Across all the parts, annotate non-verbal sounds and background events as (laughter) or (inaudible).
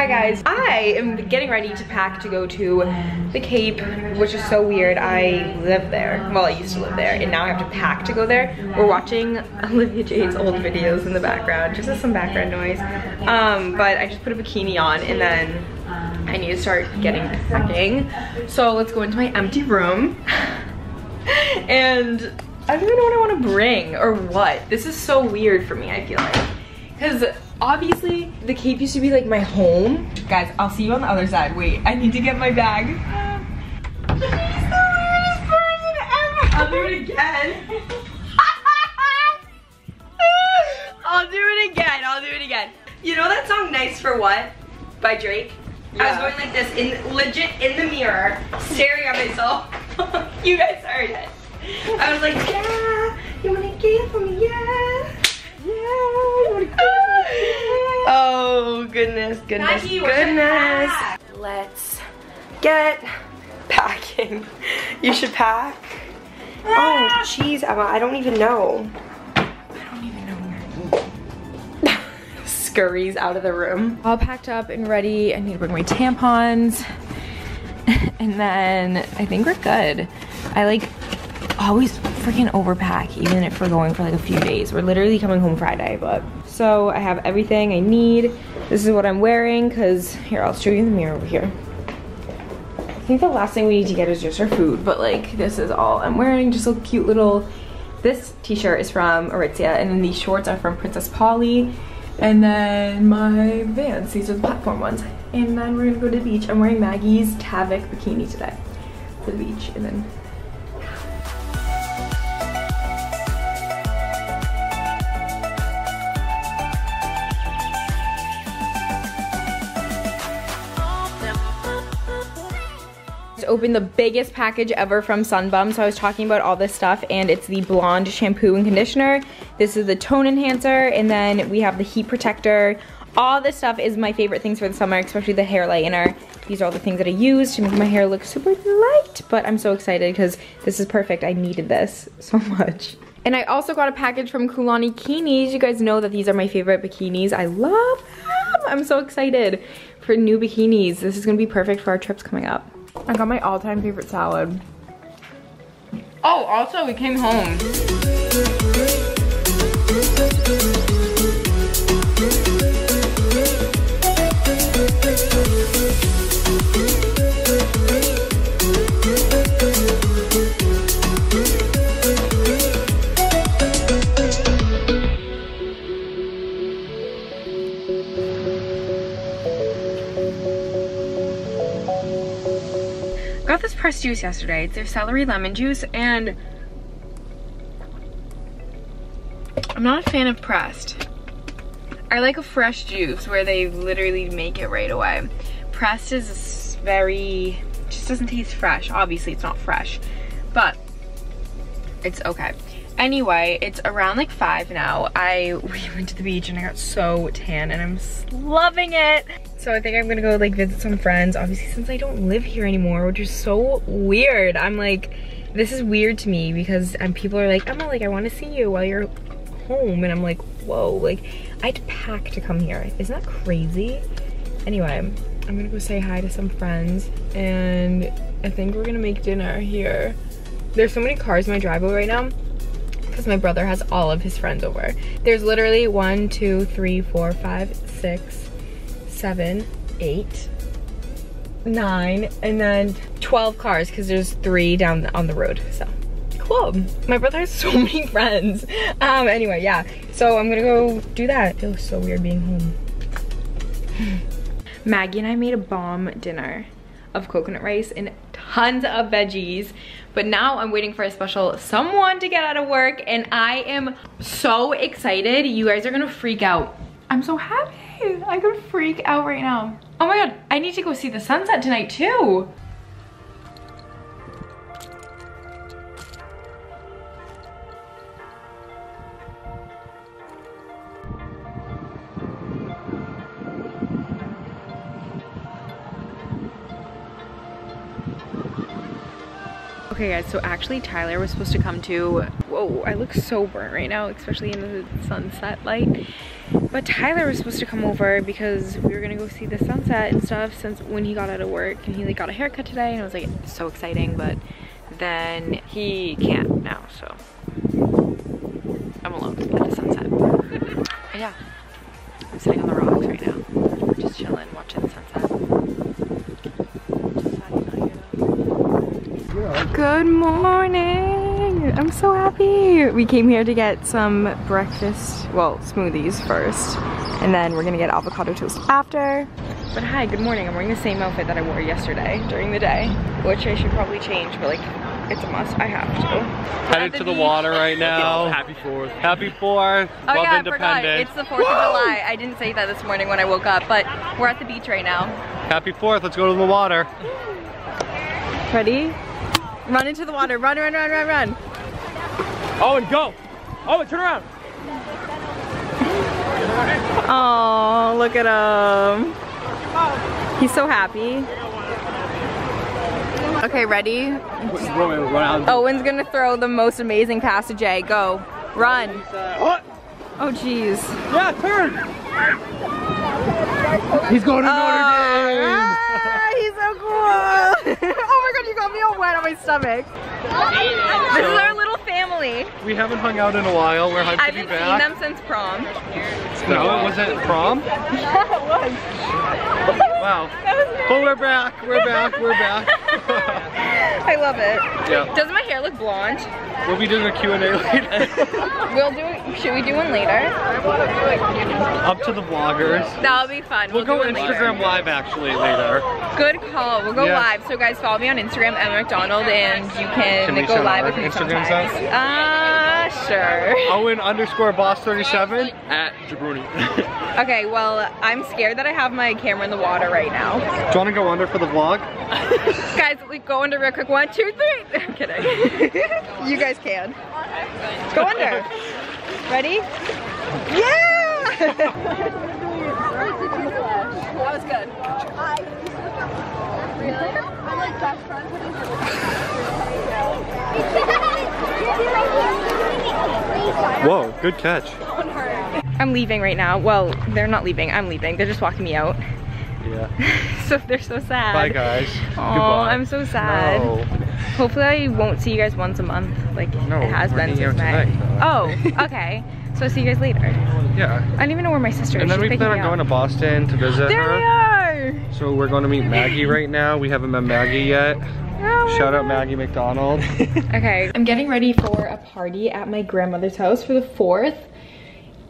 Hi guys, I am getting ready to pack to go to the Cape, which is so weird. I live there, well I used to live there, and now I have to pack to go there. We're watching (laughs) Olivia Jade's old videos in the background, just as some background noise. Um, but I just put a bikini on and then I need to start getting packing. So let's go into my empty room. (laughs) and I don't even know what I want to bring or what. This is so weird for me, I feel like. Because obviously the Cape used to be like my home. Guys, I'll see you on the other side. Wait, I need to get my bag. She's the weirdest person ever. I'll do it again. (laughs) I'll do it again. I'll do it again. You know that song Nice for What by Drake? Yeah. I was going like this in legit in the mirror, staring at myself. (laughs) you guys heard it. I was like, yeah, you wanna give for me, yeah. Oh goodness, goodness, Maggie, goodness. Let's get packing. (laughs) You should pack. Oh, ah. jeez, Emma, I don't even know. I don't even know. Scurries out of the room. All packed up and ready. I need to bring my tampons. (laughs) and then I think we're good. I like always freaking overpack even if we're going for like a few days. We're literally coming home Friday, but so I have everything I need. This is what I'm wearing because here, I'll show you in the mirror over here. I think the last thing we need to get is just our food, but like this is all I'm wearing. Just a cute little, this t-shirt is from Aritzia and then these shorts are from Princess Polly. And then my Vans, these are the platform ones. And then we're gonna go to the beach. I'm wearing Maggie's Tavik bikini today for the beach. And then opened the biggest package ever from Sun Bum. So I was talking about all this stuff and it's the blonde shampoo and conditioner. This is the tone enhancer and then we have the heat protector. All this stuff is my favorite things for the summer, especially the hair lightener. These are all the things that I use to make my hair look super light, but I'm so excited because this is perfect. I needed this (laughs) so much. And I also got a package from Kulani Kinis. You guys know that these are my favorite bikinis. I love them. I'm so excited for new bikinis. This is gonna be perfect for our trips coming up. I got my all-time favorite salad. Oh, also we came home. Juice yesterday. It's their celery lemon juice and I'm not a fan of pressed. I like a fresh juice where they literally make it right away. Pressed is very, just doesn't taste fresh. Obviously it's not fresh, but it's okay. Anyway, it's around like five now. I (laughs) we went to the beach and I got so tan and I'm loving it. So I think I'm gonna go like visit some friends, obviously since I don't live here anymore, which is so weird. I'm like, this is weird to me because and people are like, Emma, like I wanna see you while you're home. And I'm like, whoa, like I had to pack to come here. Isn't that crazy? Anyway, I'm gonna go say hi to some friends and I think we're gonna make dinner here. There's so many cars in my driveway right now because my brother has all of his friends over. There's literally one, two, three, four, five, six, seven, eight, nine, and then 12 cars because there's three down on the road, so. Cool. My brother has so (laughs) many friends. Um, anyway, yeah. So I'm gonna go do that. It feels so weird being home. Maggie and I made a bomb dinner of coconut rice and tons of veggies. But now I'm waiting for a special someone to get out of work and I am so excited. You guys are gonna freak out. I'm so happy. I could freak out right now. Oh my God, I need to go see the sunset tonight too. Okay guys, so actually Tyler was supposed to come to, whoa, I look so burnt right now, especially in the sunset light. But Tyler was supposed to come over because we were gonna go see the sunset and stuff since when he got out of work and he like got a haircut today and it was like so exciting but then he can't now so I'm alone at the sunset. And yeah, I'm sitting on the rocks right now, just chilling, watching the sunset. Good morning! I'm so happy! We came here to get some breakfast, well, smoothies first, and then we're gonna get avocado toast after. But hi, good morning. I'm wearing the same outfit that I wore yesterday during the day, which I should probably change, but like, it's a must. I have to. Headed to the water right (laughs) now. Happy 4th. Happy 4th. Oh Love yeah, I forgot. Independence. It's the 4th of July. I didn't say that this morning when I woke up, but we're at the beach right now. Happy 4th. Let's go to the water. Ready? Run into the water. Run, run, run, run, run. Oh, and go. Oh, and turn around. Oh, look at him. He's so happy. Okay, ready? Owen's gonna throw the most amazing pass to Jay. Go. Run. Oh, jeez. Yeah, turn. He's going to Notre Dame. Ah, (laughs) he's so cool. (laughs) all wet on my stomach. This is our little family. We haven't hung out in a while. We're hyped I to be haven't seen them since prom. No, it was it prom? (laughs) Yeah, it was. Wow. (laughs) That was great. But we're back. We're back. We're back. (laughs) I love it. yeah. Doesn't my hair look blonde? We'll be doing a Q&A later. We'll do it. Should we do one later? Up to the vloggers. That'll be fun. We'll, go do one later. Instagram live actually later. Good call. We'll go Yeah. live. So guys, follow me on Instagram at MacDonald, and you can, Can go live with me Instagram sometimes. stuff? Uh, sure. Owen underscore boss 37 at Jabruni. (laughs) Okay, well, I'm scared that I have my camera in the water right now. Do you want to go under for the vlog? (laughs) guys, we go under real quick. One, two, three. (laughs) I'm kidding. you guys can. Go under. Ready? Yeah! that was good. Whoa, good catch. I'm leaving right now. Well, they're not leaving. I'm leaving. They're just walking me out. Yeah. (laughs) so they're so sad. Bye guys. Oh, I'm so sad. No. Hopefully I won't see you guys once a month like No, it has been hanging since May. Oh, okay. So I'll see you guys later. Yeah. I don't even know where my sister is. And then She's we picking plan on going to Boston to visit There her. we are! So we're going to meet Maggie right now. We haven't met Maggie yet. Oh my Shout out Maggie MacDonald. (laughs) Okay, I'm getting ready for a party at my grandmother's house for the 4th.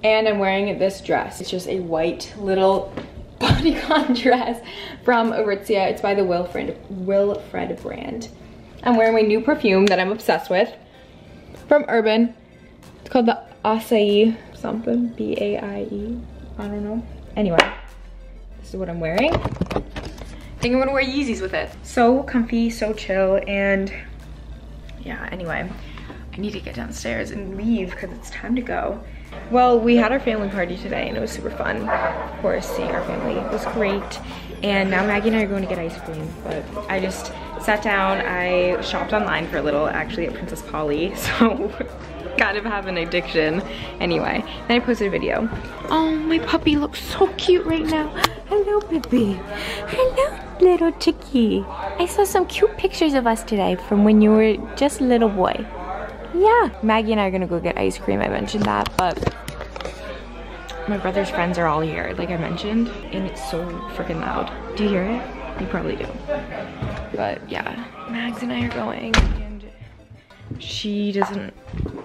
And I'm wearing this dress. It's just a white little bodycon (laughs) dress from Aritzia. It's by the Wilfred, Wilfred brand. I'm wearing my new perfume that I'm obsessed with from Urban. It's called the Acai something, B-A-I-E. I don't know. Anyway, this is what I'm wearing. I think I'm gonna wear Yeezys with it. So comfy, so chill, and yeah, anyway, I need to get downstairs and leave because it's time to go. Well, we had our family party today and it was super fun. Of course, seeing our family was great. And now Maggie and I are going to get ice cream, but I just sat down, I shopped online for a little, actually at Princess Polly, (laughs) so kind of have an addiction. Anyway, then I posted a video. Oh, my puppy looks so cute right now. Hello, baby. Hello, little chickie. I saw some cute pictures of us today from when you were just a little boy. Yeah. Maggie and I are gonna go get ice cream. I mentioned that, but my brother's friends are all here, like I mentioned, and it's so freaking loud. Do you hear it? You probably do. But yeah, Mags and I are going, and she doesn't,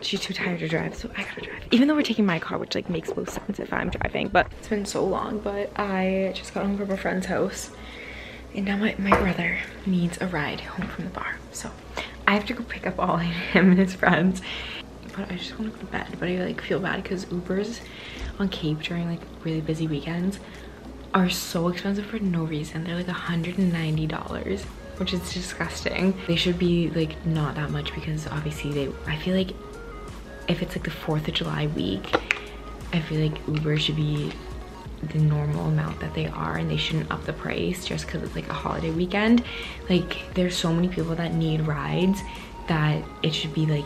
she's too tired to drive, so I gotta drive. Even though we're taking my car, which like makes most sense if I'm driving, but it's been so long, but I just got home from a friend's house, and now my, my brother needs a ride home from the bar, so I have to go pick up all (laughs) him and his friends. But I just want to go to bed, but I like feel bad because Ubers on Cape during like really busy weekends are so expensive for no reason. They're like $190, which is disgusting. They should be like not that much because obviously they, I feel like if it's like the 4th of July week, I feel like Uber should be the normal amount that they are and they shouldn't up the price just because it's like a holiday weekend. Like there's so many people that need rides that it should be like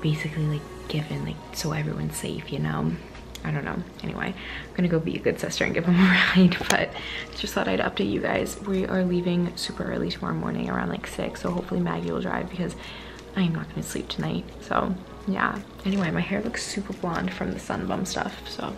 basically like given like so everyone's safe, you know? I don't know. Anyway, I'm gonna go be a good sister and give him a (laughs) ride, but just thought I'd update you guys. We are leaving super early tomorrow morning around like six, so hopefully Maggie will drive because I am not gonna sleep tonight. So yeah. Anyway, my hair looks super blonde from the sun bum stuff, so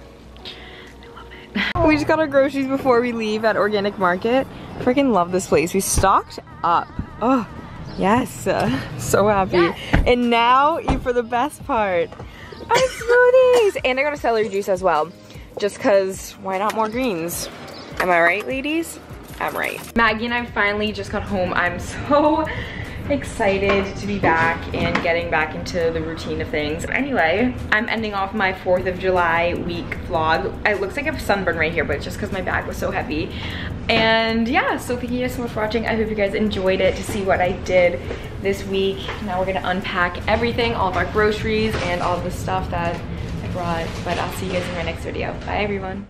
(laughs) we just got our groceries before we leave at Organic Market. Freaking love this place. We stocked up. Oh, yes. Uh, (laughs) so happy. Yes. And now, for the best part, our smoothies. and I got a celery juice as well. Just cause, why not more greens? Am I right, ladies? I'm right. Maggie and I finally just got home. I'm so excited to be back and getting back into the routine of things. Anyway, I'm ending off my 4th of July week vlog. It looks like I have sunburn right here, but it's just because my bag was so heavy. And yeah, so thank you guys so much for watching. I hope you guys enjoyed it to see what I did this week. Now we're gonna unpack everything, all of our groceries and all the stuff that I brought. But I'll see you guys in my next video. Bye everyone.